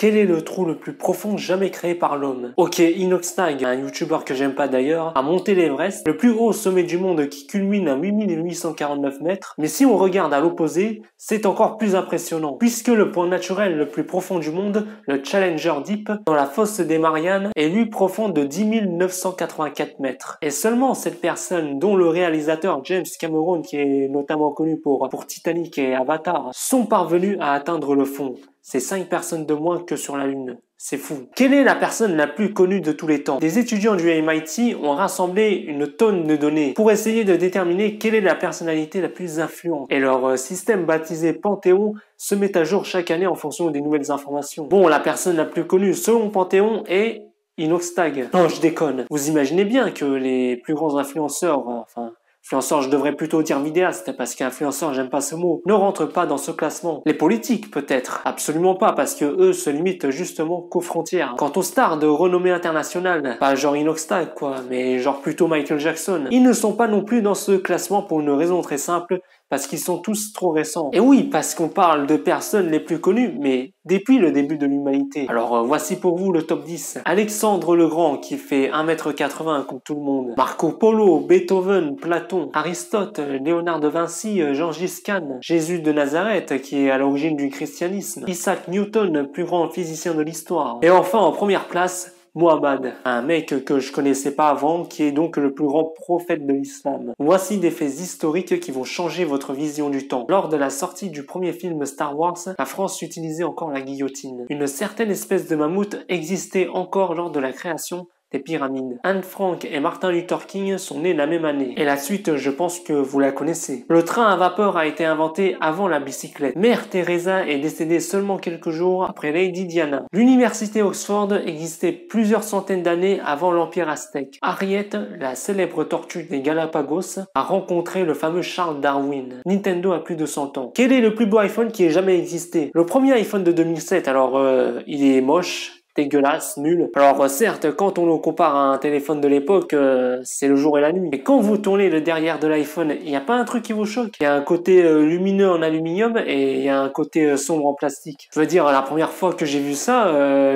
Quel est le trou le plus profond jamais créé par l'homme Ok, Inoxtag, un youtubeur que j'aime pas d'ailleurs, a monté l'Everest, le plus haut sommet du monde qui culmine à 8849 mètres, mais si on regarde à l'opposé, c'est encore plus impressionnant, puisque le point naturel le plus profond du monde, le Challenger Deep, dans la fosse des Mariannes, est lui profond de 10 984 mètres. Et seulement cette personne, dont le réalisateur James Cameron, qui est notamment connu pour, pour Titanic et Avatar, sont parvenus à atteindre le fond. C'est 5 personnes de moins que sur la Lune. C'est fou. Quelle est la personne la plus connue de tous les temps? Des étudiants du MIT ont rassemblé une tonne de données pour essayer de déterminer quelle est la personnalité la plus influente. Et leur euh, système baptisé Panthéon se met à jour chaque année en fonction des nouvelles informations. Bon, la personne la plus connue selon Panthéon est Inoxtag. Non, je déconne. Vous imaginez bien que les plus grands influenceurs, euh, Influenceur, je devrais plutôt dire vidéaste, parce qu'influenceur, j'aime pas ce mot, ne rentre pas dans ce classement. Les politiques, peut-être. Absolument pas, parce que eux se limitent justement qu'aux frontières. Quant aux stars de renommée internationale, pas genre Inoxtag, quoi, mais genre plutôt Michael Jackson, ils ne sont pas non plus dans ce classement pour une raison très simple, parce qu'ils sont tous trop récents. Et oui, parce qu'on parle de personnes les plus connues, mais depuis le début de l'humanité. Alors euh, voici pour vous le top 10. Alexandre le Grand qui fait 1m80 comme tout le monde. Marco Polo, Beethoven, Platon, Aristote, Léonard de Vinci, Gengis Khan, Jésus de Nazareth qui est à l'origine du christianisme, Isaac Newton, plus grand physicien de l'histoire. Et enfin en première place, Muhammad, un mec que je connaissais pas avant, qui est donc le plus grand prophète de l'islam. Voici des faits historiques qui vont changer votre vision du temps. Lors de la sortie du premier film Star Wars, la France utilisait encore la guillotine. Une certaine espèce de mammouth existait encore lors de la création des pyramides. Anne Frank et Martin Luther King sont nés la même année. Et la suite, je pense que vous la connaissez. Le train à vapeur a été inventé avant la bicyclette. Mère Teresa est décédée seulement quelques jours après Lady Diana. L'université Oxford existait plusieurs centaines d'années avant l'Empire aztèque. Harriet, la célèbre tortue des Galapagos, a rencontré le fameux Charles Darwin. Nintendo a plus de 100 ans. Quel est le plus beau iPhone qui ait jamais existé? Le premier iPhone de 2007, alors euh, il est moche, dégueulasse, nul. Alors euh, certes, quand on le compare à un téléphone de l'époque, euh, c'est le jour et la nuit. Mais quand vous tournez le derrière de l'iPhone, il n'y a pas un truc qui vous choque? Il y a un côté euh, lumineux en aluminium et il y a un côté sombre en plastique. Je veux dire, la première fois que j'ai vu ça,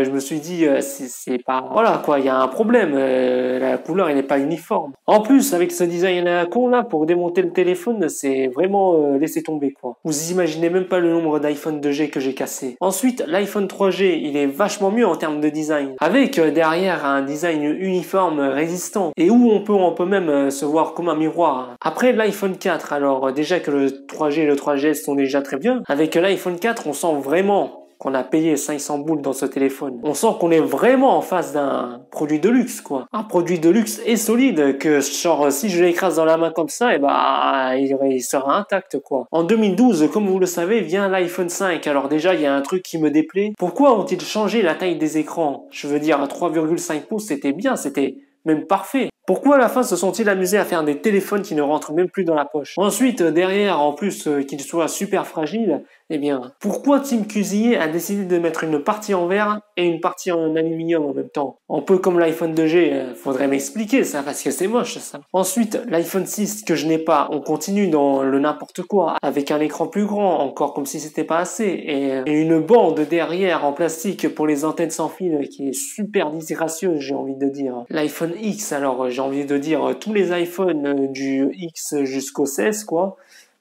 je me suis dit, c'est pas... Voilà quoi, il y a un problème. la couleur, elle n'est pas uniforme. En plus, avec ce design à con là, pour démonter le téléphone, c'est vraiment laisser tomber quoi. Vous imaginez même pas le nombre d'iPhone 2G que j'ai cassé. Ensuite, l'iPhone 3G, il est vachement mieux en termes de design, avec euh, derrière un design uniforme résistant et où on peut on peut même euh, se voir comme un miroir. Après l'iPhone 4, alors euh, déjà que le 3G et le 3GS sont déjà très bien, avec l'iPhone 4 on sent vraiment qu'on a payé 500 boules dans ce téléphone. On sent qu'on est vraiment en face d'un produit de luxe, quoi. Un produit de luxe et solide que, genre, si je l'écrase dans la main comme ça, et eh bah, il, sera intact, quoi. En 2012, comme vous le savez, vient l'iPhone 5. Alors déjà, il y a un truc qui me déplaît. Pourquoi ont-ils changé la taille des écrans? Je veux dire, 3,5 pouces, c'était bien, c'était même parfait. Pourquoi à la fin se sont-ils amusés à faire des téléphones qui ne rentrent même plus dans la poche? Ensuite, derrière, en plus euh, qu'ils soient super fragiles, eh bien, pourquoi Tim Cusier a décidé de mettre une partie en verre et une partie en aluminium en même temps? Un peu comme l'iPhone 2G, euh, faudrait m'expliquer ça, parce que c'est moche ça. Ensuite, l'iPhone 6 que je n'ai pas, on continue dans le n'importe quoi, avec un écran plus grand, encore comme si c'était pas assez, et, euh, une bande derrière en plastique pour les antennes sans fil qui est super disgracieuse, j'ai envie de dire. L'iPhone X, alors j'ai envie de dire tous les iPhones du X jusqu'au 16, quoi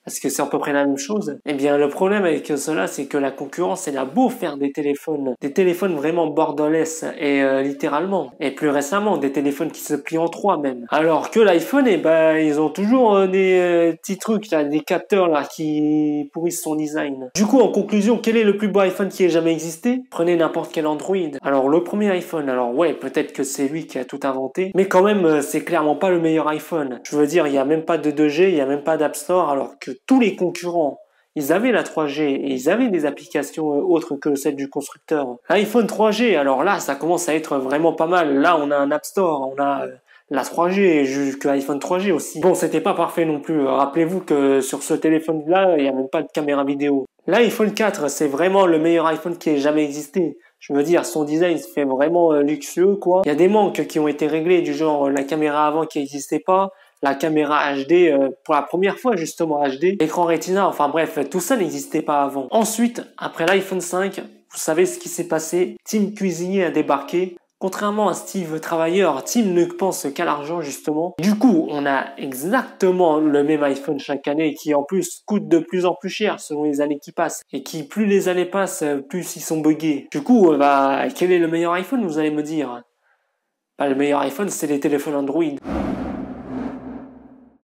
parce que c'est à peu près la même chose. Eh bien, le problème avec cela, c'est que la concurrence, elle a beau faire des téléphones, des téléphones vraiment borderless, et euh, littéralement, et plus récemment, des téléphones qui se plient en trois même. Alors que l'iPhone, eh ben, ils ont toujours euh, des euh, petits trucs, là, des capteurs là, qui pourrissent son design. Du coup, en conclusion, quel est le plus beau iPhone qui ait jamais existé? Prenez n'importe quel Android. Alors, le premier iPhone, alors ouais, peut-être que c'est lui qui a tout inventé, mais quand même, c'est clairement pas le meilleur iPhone. Je veux dire, il y a même pas de 2G, il y a même pas d'App Store, alors que tous les concurrents, ils avaient la 3G et ils avaient des applications euh, autres que celles du constructeur. L'iPhone 3G, alors là, ça commence à être vraiment pas mal. Là, on a un App Store, on a euh, la 3G et jusque l'iPhone 3G aussi. Bon, c'était pas parfait non plus. Rappelez-vous que sur ce téléphone-là, il n'y a même pas de caméra vidéo. L'iPhone 4, c'est vraiment le meilleur iPhone qui ait jamais existé. Je veux dire, son design se fait vraiment euh, luxueux, quoi. Il y a des manques qui ont été réglés, du genre la caméra avant qui n'existait pas, la caméra HD euh, pour la première fois justement HD, l'écran Retina, enfin bref, tout ça n'existait pas avant. Ensuite, après l'iPhone 5, vous savez ce qui s'est passé Team Cuisinier a débarqué. Contrairement à Steve Travailleur, Tim ne pense qu'à l'argent justement. Du coup, on a exactement le même iPhone chaque année qui en plus coûte de plus en plus cher selon les années qui passent et qui plus les années passent, plus ils sont buggés. Du coup, bah, quel est le meilleur iPhone vous allez me dire? Bah, Le meilleur iPhone, c'est les téléphones Android.